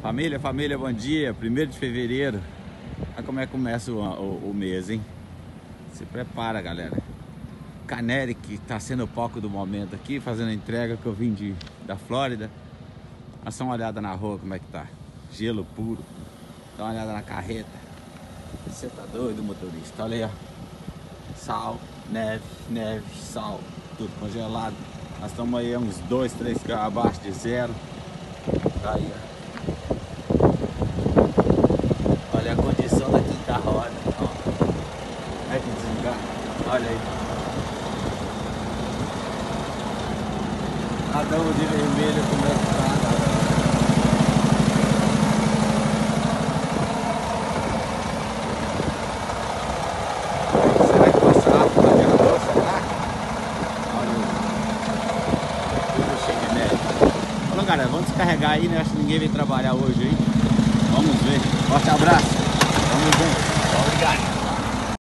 Família, família, bom dia. 1 de fevereiro. Olha como é que começa o, o, o mês, hein? Se prepara, galera. Caneri, que está sendo o palco do momento aqui, fazendo a entrega que eu vim de, da Flórida. Dá só uma olhada na rua como é que tá. Gelo puro. Dá uma olhada na carreta. Você tá doido, motorista? Olha aí, ó. Sal, neve, neve, sal. Tudo congelado. Nós estamos aí uns 2, 3 graus abaixo de zero. Tá aí, ó. Olha a condição da quinta roda. Ó. Olha que desengano. Olha aí. Adão de vermelho como é que tá. Será que passa rápido na gerador? Será? Olha aí. Cheio de neve. Falou, galera, vamos descarregar aí, né? Acho que ninguém vem trabalhar hoje aí. Vamos ver. Forte abraço.